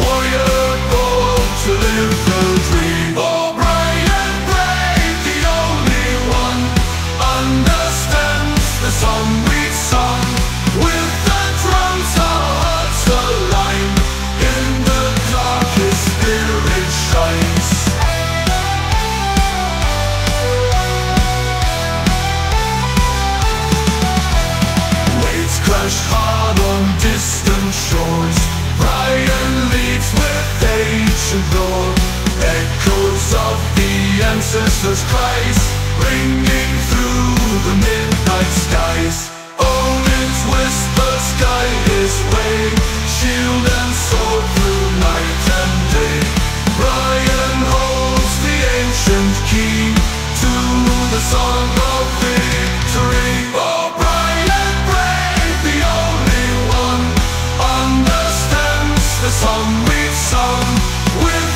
warrior born to live. Jesus Christ ringing through the midnight skies. Odin's whisper sky is way, shield and sword through night and day. Brian holds the ancient key to the song of victory. Oh, Brian, brave, the only one, understands the song we've sung. With